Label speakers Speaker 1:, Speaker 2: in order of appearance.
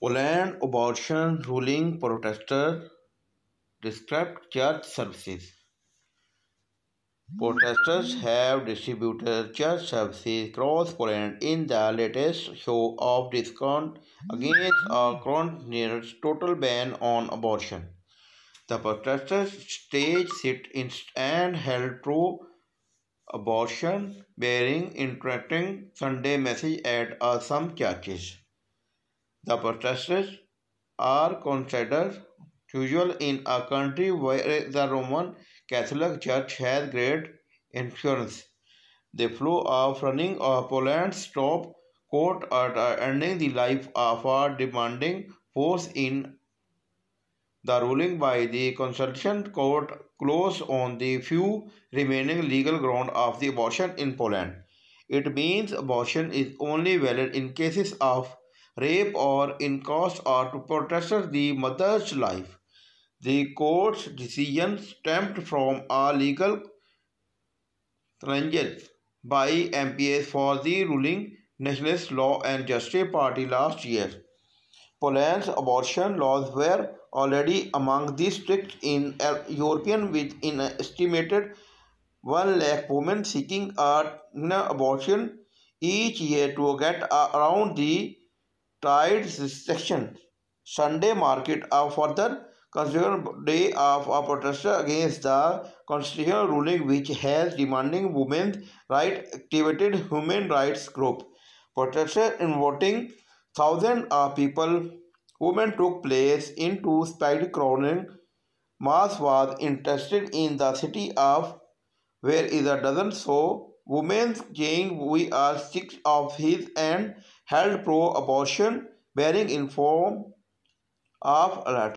Speaker 1: Poland abortion ruling protester disrupt church services. Protesters have distributed church services across Poland in the latest show of discount against a continuous total ban on abortion. The protesters staged sit-ins and held pro abortion bearing interesting Sunday message at some churches. The protesters are considered usual in a country where the Roman Catholic Church has great influence. The flow of running of Poland stop court at ending the life of a demanding force in the ruling by the Constitutional Court closed on the few remaining legal ground of the abortion in Poland. It means abortion is only valid in cases of rape or in cost or to protect the mother's life. The court's decision stemmed from a legal challenge by MPs for the ruling Nationalist Law and Justice Party last year. Poland's abortion laws were already among the strict in European with an estimated 1 lakh women seeking an abortion each year to get around the tide section. Sunday market a further considered day of a protest against the constitutional ruling which has demanding women's right activated human rights group. Protesters involving thousands of uh, people, women took place in two spiked crowning. Mass was interested in the city of where is a dozen so women saying we are sick of his and held pro-abortion bearing in form of a letter.